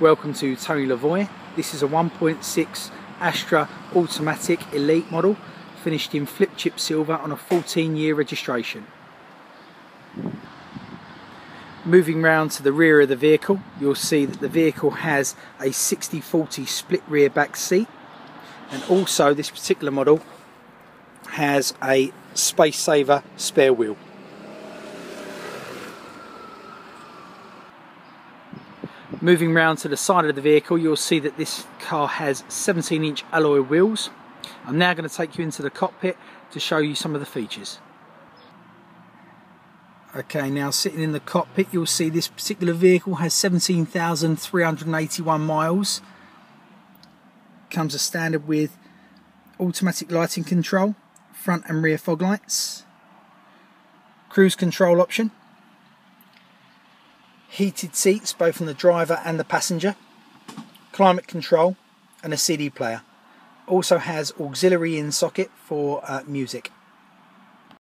Welcome to Tony LeVoi. This is a 1.6 Astra Automatic Elite model finished in flip chip silver on a 14 year registration. Moving round to the rear of the vehicle you'll see that the vehicle has a 60-40 split rear back seat and also this particular model has a space saver spare wheel. Moving round to the side of the vehicle you'll see that this car has 17 inch alloy wheels. I'm now going to take you into the cockpit to show you some of the features. Okay now sitting in the cockpit you'll see this particular vehicle has 17,381 miles. Comes as standard with automatic lighting control, front and rear fog lights, cruise control option, heated seats both on the driver and the passenger, climate control and a CD player. Also has auxiliary in socket for uh, music.